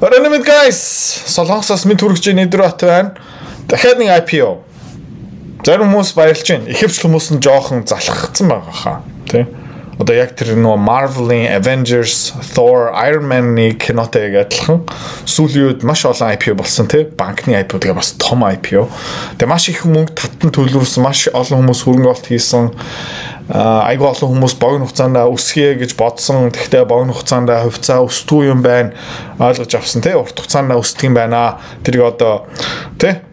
Оройн guys, Солонгосоос мэд хүрэж нэдэр бат байна. Дахиад нэг IPO. Зарим хүмүүс баярлж байна. Ихэвч хүмүүс нь жоохон залхацсан байгаа хаа. Тэ. Одоо яг тэр нөө Marvel-ийн Avengers, Thor, Iron Man-ы кинотой яг адилхан сүүлийн үед маш олон IPO болсон тий. Банкны IPO тэгээ бас том IPO. Тэгээ маш их мөнгө татан төлөвлөсөн, маш олон хүмүүс хөрөнгө олт хийсэн айгүй олон хүмүүс богино хугацаанд өсгөө гэж бодсон. Тэгвэл богино хугацаанд хувьцаа өсдгүү юм байна. Ойлгож авсан тий. Урт хугацаанд өсдөг юм байна. Тэрийг одоо тий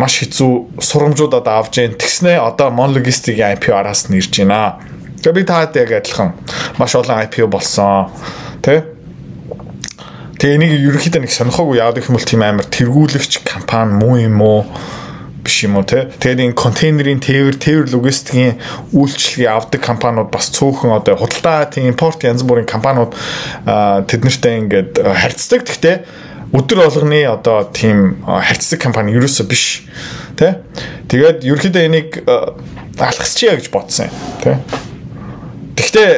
маш хэцүү сурамжуудад авж जैन тэгснэ одоо Mon Logistics-ийн IPO араас нэрж байна. Тэгээ би таад яг адилхан маш олон IPO болсон. Тэ? Тэгээ энийг ерөнхийдөө нэг сонирхоогүй гэх юм бол тийм амар тэргүүлэгч компани муу юм уу? биш юм уу те. Тэгээд энэ контейнерийн тээвэр тээвэр логистикийн үйлчлэгийг авдаг компаниуд бас цөөхөн одоо худалдаа тийм импорт янз бүрийн компаниуд тэд нартай ингээд харьцдаг. Гэхдээ өдөр болгоны одоо тийм харьцдаг компани ерөөсөө биш тий. Тэгээд ерөөхдөө энийг алгасчихъя гэж бодсон юм тий. Гэхдээ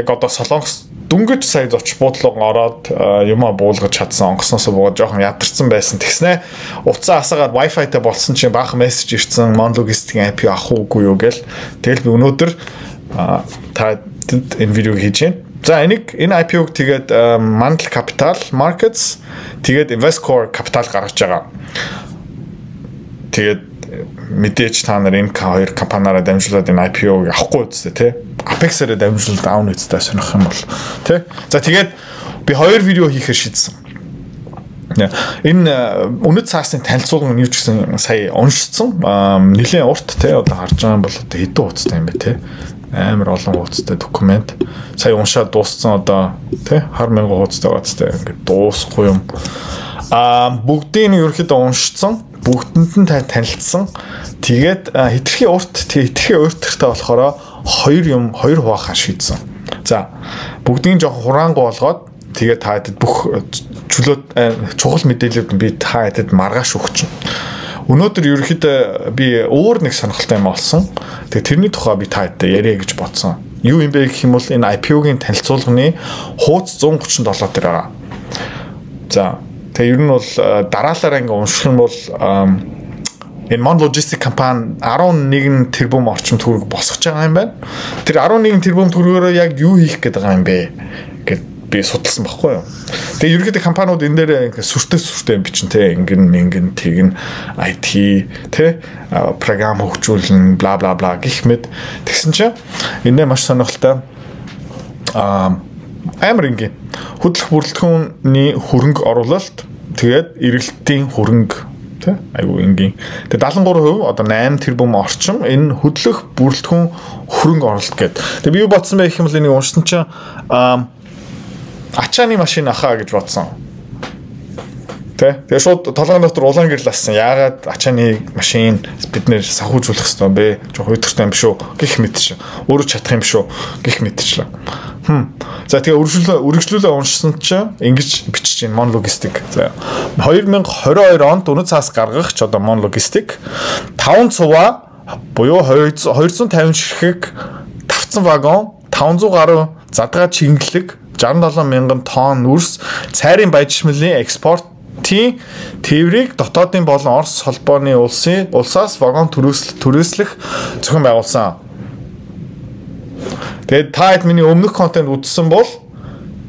яг одоо солонгос дүнгэж сая зоч буудлага ороод юмаа буулгаж чадсан онгосноосоо буугаад жоохон ядарсан байсан. Тэгснэ утсаа асаагаад Wi-Fi-тай болсон чинь баах мессеж ирсэн Mon Logistics app авах уугүй юу гэл. Тэгэл би өнөөдөр та энэ видеог хийж байна. За энийг энэ IPO-г тэгээд Mandel Capital Markets тэгээд Investcore Capital гаргаж байгаа. Тэгээд мэдээж та нар энэ хоёр компаниараа дамжуулаад энэ IPO-г авахгүй үстэй тий. Apex-ээр дамжуулаад аавн үстэй сонирх юм бол тий. За тэгээд би хоёр видео хийхээр шийдсэн. Энэ үнэт цаасны танилцуулга нь юу ч гэсэн сая уншицсан. Нилээн урт тий одоо харж байгаа юм бол одоо хэдэн хугацтай юм бэ тий. Амар олон хугацтай документ. Сая уншаад дууссан одоо тий 100000 хугацтай хугацтай ингээд дуусахгүй юм. Аа бүгдийг нь ерөөхдөө уншицсан бүгдэнд нь танилцсан. Тэгээд хитрхи урт хитрхи урттай болохоор хоёр юм хоёр хуваахаа шийдсэн. За бүгдийг жоох хураангу болгоод тэгээд та хэдэд бүх чөлөө чухал мэдээлэлүүд би та хэдэд маргааш өгч чинь. Өнөөдөр ерөөхдөө би өөр нэг сонирхолтой юм олсон. Тэгээ тэрний тухай би та хэдэд яриа гэж бодсон. Юу юм бэ гэх юм бол энэ IPO-гийн танилцуулганы хууц 137 дээр байгаа. За Тэгээ ер нь бол дараалалаар ингээ унших юм бол энэ Mon Logistics компани 11 тэрбум орчим төгрөг босгож байгаа юм байна. Тэр 11 тэрбум төгрөгөөр яг юу хийх гээд байгаа юм бэ би судалсан байхгүй юу. Тэгээ ерөнхийдөө компаниуд энэ дээр ингээ сүртэй сүртэй бичин те. Ингэн мингэн тэгн IT те. Програм хөгжүүлнэ бла бла бла гэх мэт. Тэгсэн чинь энэ маш сонирхолтой. Аа амар ингийн хөдлөх бүрэлдэхүүний хөрөнгө оруулалт тэгээд эргэлтийн хөрөнгө тий айгу энгийн тэгээд 73% одоо 8 тэрбум орчим энэ хөдлөх бүрэлдэхүүн хөрөнгө оруулалт гэдэг. Тэгээд би юу бодсон гэх юм бол энийг уншсан чинь ачааны машин ахаа гэж бодсон. Тэ. Тэгээ шууд толгойн дотор улаан гэрэл ассан. Яагаад ачааны машин бид нэр санхүүжүүлэх хэрэгтэй бэ? Жоо хөдөлгөөнтэй юм шүү. Гэх мэт чинь. Өөрөө чадах юм шүү. Гэх мэтчлээ. Хм. За тэгээ үргэлжлүүлээ үргэлжлүүлээ уншсан чинь ингэж бичиж байна Mon Logistic. За 2022 онд үнэт цаас гаргах ч одоо Mon Logistic 5 цуваа буюу 250 ширхэг тавцсан вагон 500 гаруй задгаа чиглэлэг 67 мянган тонн үрс цайрын баяжмлын экспорт тийм тээврийг дотоодын болон Орос холбооны улсын улсаас вагон түрээслэх зохион байгуулсан. Тэгээд та хэд миний өмнөх контент үзсэн бол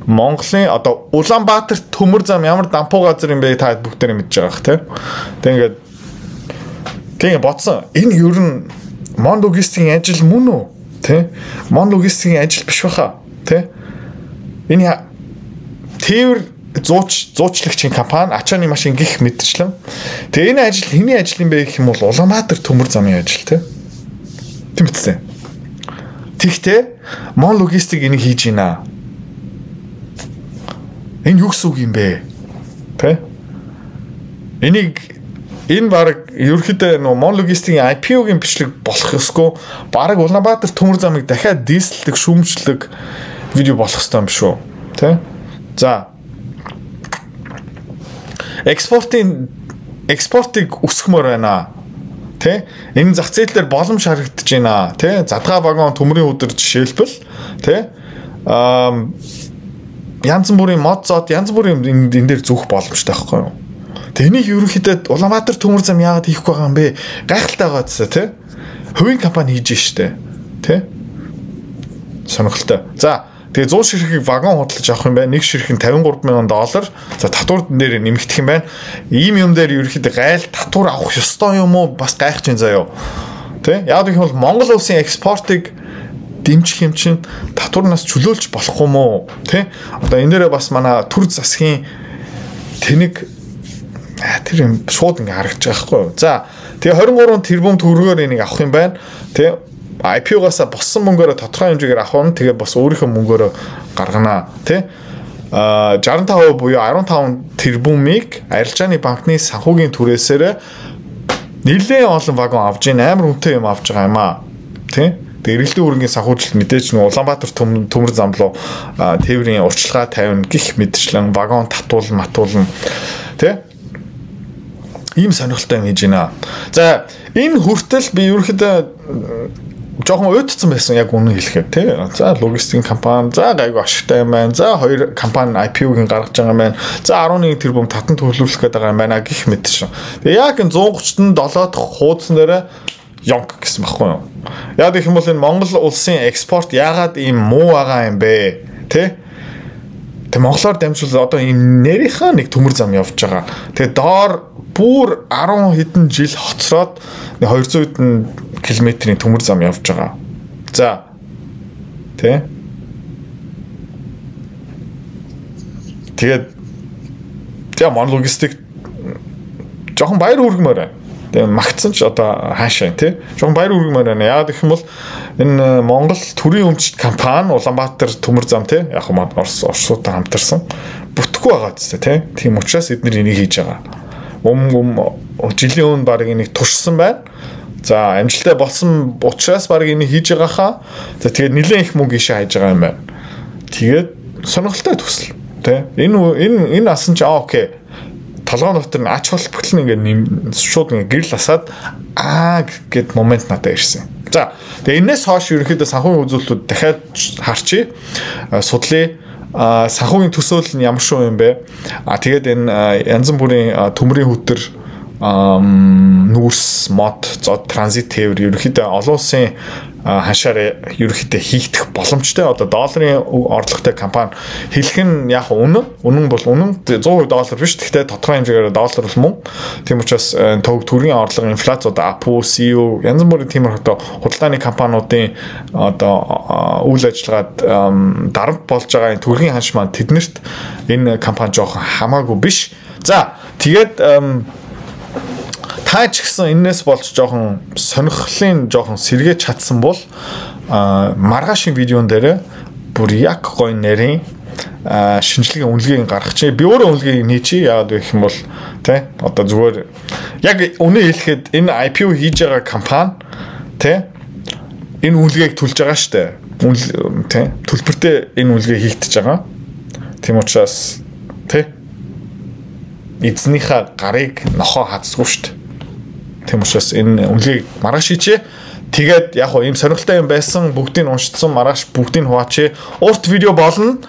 Монголын одоо Улаанбаатар төмөр зам ямар дампуу газар юм бэ та хэд бүгдээрээ мэдж байгаа бах тийм. Тэг ингээд тийм бодсон. Энэ ер нь Мон логистикийн ажил мөн үү? Тэ? Мон логистикийн ажил биш баха. Тэ? Энэ тээвэр зууч зуучлагчийн компани ачааны машин гих мэдчлэн. Тэгээ энэ ажил хэний ажил юм бэ гэх юм бол Улаанбаатар төмөр замын ажил тэ. Тэмцсэн. Тэгтээ Мон логистик энийг хийж байна. Энэ юу гэсэн үг юм бэ? Тэ? Энийг энэ баг ерөөхдөө нөө Мон логистикийн IPO-гийн бичлэг болох ёсгүй. Бараг Улаанбаатар төмөр замыг дахиад дийсэлдэг, шүүмжлэг видео болох ёстой юм шүү. Тэ? За. Экспортын экспортыг өсгөхмөр байна Тэ? Энэ зах зээл дээр боломж харагдаж байна. Тэ? Задгаа вагон төмрийн өдөр жишээлбэл тэ? Аа янз бүрийн мод зод янз бүрийн энэ дээр зүөх боломжтой байхгүй юу? Тэг энийг ерөнхийдөө Улаанбаатар төмөр зам яагаад хийхгүй байгаа юм бэ? Гайхалтай байгаа зү тэ. Хувийн компани хийж штэ. Тэ? Сонирхолтой. За Тэгээ 100 ширхгийг вагон худалдаж авах юм байна. Нэг ширхэг нь 53 мянган доллар. За татвар дээр нэмэгдэх юм байна. Ийм юм дээр ерөөхдөө гайл татвар авах ёстой юм уу? Бас гайхаж байна заяо. Тэ? Яг гэх юм бол Монгол улсын экспортыг дэмжих юм чинь татварнаас чөлөөлж болох юм уу? Тэ? Одоо энэ дээрээ бас манай төр засгийн тэнэг тэр юм шууд ингээ харагдаж байгаа хгүй юу. За тэгээ 23 тэрбум төгрөгөөр энийг авах юм байна. Тэ? IPO-гаас боссон мөнгөөрөө тодорхой хэмжээгээр авах нь тэгээ бас өөрийнхөө мөнгөөрөө гаргана тий а 65% буюу 15 тэрбумыг арилжааны банкны санхүүгийн түрээсээр нэлээд олон вагон авж ийн амар хүнтэй юм авж байгаа юм аа тий Тэгээ эргэлтийн үүргийн санхүүжилт мэдээж нь Улаанбаатар төмөр зам руу тээврийн урчилгаа тавина гих мэдчлэн вагон татуул матуулна тий ийм сонирхолтой юм хийж байна. За энэ хүртэл би ерөөхдөө жоохон уйдцсан байсан яг үнэн хэлэхэд тий. За логистикийн компани, за гайгүй ашигтай юм байна. За хоёр компани IPO-гийн гаргаж байгаа юм байна. За 11 тэрбум татан төлөвлөх гэдэг юм байна гих мэт шин. Тэгээ яг энэ 137 дахь хуудсан дээр Йонк гэсэн баггүй юу. Яг гэх юм бол энэ Монгол улсын экспорт яагаад ийм муу байгаа юм бэ? Тэ? Тэг Монголоор дамжуул одоо энэ нэрийнхаа нэг төмөр зам явж байгаа. Тэгээ доор бүр 10 хэдэн жил хоцроод 200 хэдэн километрийн төмөр зам явж байгаа. За. Тэ? Тэгээд тэгээ мон логистик жоохон баяр хүргмээр байна. Тэгээ магтсан ч одоо хаашаа тий. Жоохон баяр хүргмээр байна. Яагаад гэх юм бол энэ Монгол төрийн өмчт компани Улаанбаатар төмөр зам тий. Яг юм Орос Оросуудаа хамтарсан. Бүтэхгүй байгаа ч тий. Тийм учраас эдгээр энийг хийж байгаа. Ум ум жилийн өмнө баг энийг туршсан байна. За амжилттай болсон учраас баг энийг хийж байгаа хаа. За тэгээд нэлээд их мөнгө ийшээ хайж байгаа юм байна. Тэгээд сонирхолтой төсөл. Тэ энэ энэ энэ асан чи аа окей. Толгойн дотор нь ач холбогдол нь ингээд шууд ингээд гэрэл асаад аа гэд момент надад ирсэн. За тэгээ энэс хойш ерөнхийдөө санхүүгийн үзүүлэлтүүд дахиад харчи судлаа а санхүүгийн төсөөлөл нь ямар шүү юм бэ? А тэгээд энэ янз бүрийн төмрийн хөтөр нүүрс мод зод транзит тээвэр ерөөхдөө олон улсын хашаар ерөөхдөө хийгдэх боломжтой. Одоо долларын орлоготой компани. Хэлэх нь яг үнэн. Үнэн бол үнэн. 100% доллар биш. Гэхдээ тодорхой хэмжээгээр доллар бол мөн. Тийм учраас төг төрийн орлого инфляц одоо Apple CEO янз бүрийн тиймэрхүү худалдааны компаниудын одоо үйл ажиллагаад дарамт болж байгаа төрийн ханш маань тэднэрт энэ компани жоохон хамаагүй биш. За тэгээд та ч гэсэн энээс болж жоохон сонирхлын жоохон сэргээж чадсан бол маргаашийн видеон дээр бүр яг гоё нэрийн шинжилгээ үнэлгээг гаргах чи би өөрөө үнэлгээг нээчи яагаад вэ гэх юм бол тий одоо зүгээр яг үнэ хэлэхэд энэ IPO хийж байгаа компани тий энэ үнэлгээг төлж байгаа штэ тий төлбөртэй энэ үнэлгээ хийгдэж байгаа. Тийм учраас тий эзнийхээ гарыг нохоо хацсгүй штэ Тийм учраас энэ үнэлгийг маргааш хийчээ. Тэгээд яг хоо ийм сонирхолтой юм байсан бүгдийг уншицсан маргааш бүгдийг хуваачээ. Урт видео болно.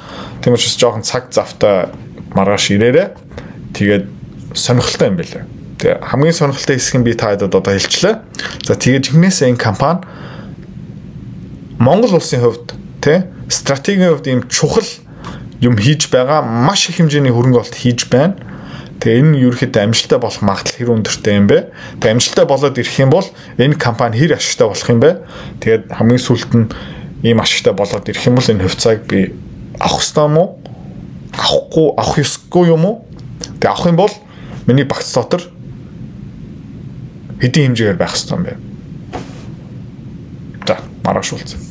Тийм учраас жоохон цаг завтай маргааш ирээрээ. Тэгээд сонирхолтой юм байлаа. Тэгээ хамгийн сонирхолтой нь би та хэд одоо хэлчлээ. За тэгээд жигнэсээ энэ компани Монгол улсын хувьд тий стратегийн хувьд ийм чухал юм хийж байгаа маш их хэмжээний хөрөнгө олт хийж байна Тэгээ энэ ерөөхдөө амжилттай болох магадлал хэр өндөртэй юм бэ? Тэгээ амжилттай болоод ирэх юм бол энэ компани хэр ашигтай болох юм бэ? Тэгээд хамгийн сүүлд нь ийм ашигтай болоод ирэх юм бол энэ хувьцааг би авах ёстой юм уу? Авахгүй авах ёсгүй юм уу? Тэгээ авах юм бол миний багц дотор хэдийн хэмжээгээр байх ёстой юм бэ? За, маргааш уулзъя.